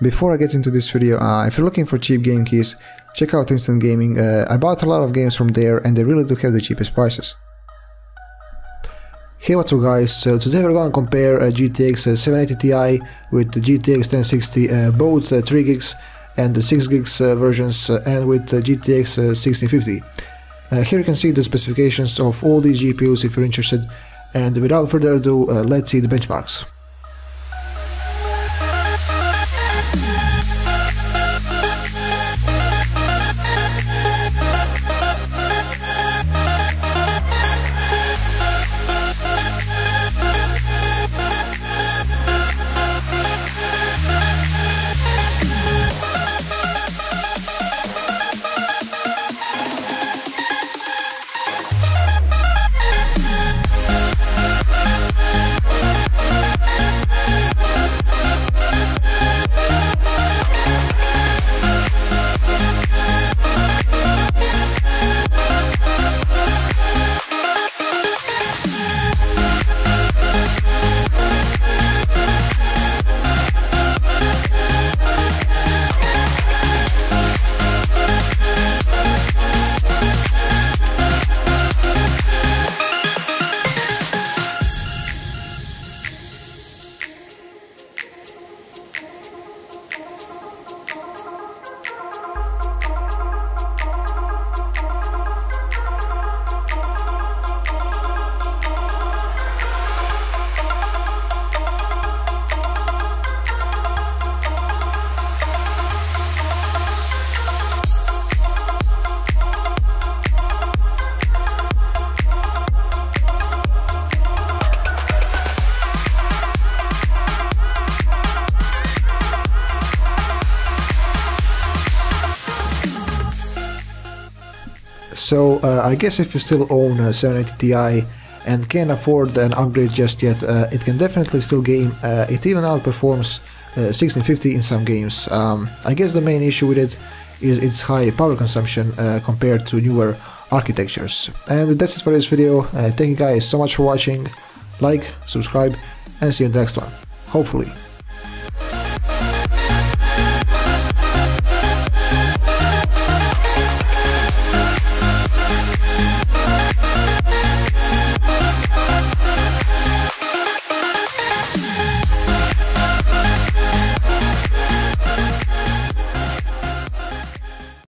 Before I get into this video, uh, if you're looking for cheap game keys, check out Instant Gaming. Uh, I bought a lot of games from there and they really do have the cheapest prices. Hey what's up guys, so today we're going to compare uh, GTX 780 Ti with the GTX 1060, uh, both uh, 3 gigs and the 6 gigs uh, versions uh, and with GTX 1650. here you can see the specifications of all these GPUs if you're interested and without further ado let's see the benchmarks. So uh, I guess if you still own a 780 Ti and can't afford an upgrade just yet, uh, it can definitely still game. Uh, it even outperforms 1650 uh, in some games. Um, I guess the main issue with it is its high power consumption uh, compared to newer architectures. And that's it for this video. Uh, thank you guys so much for watching. Like, subscribe, and see you in the next one. Hopefully.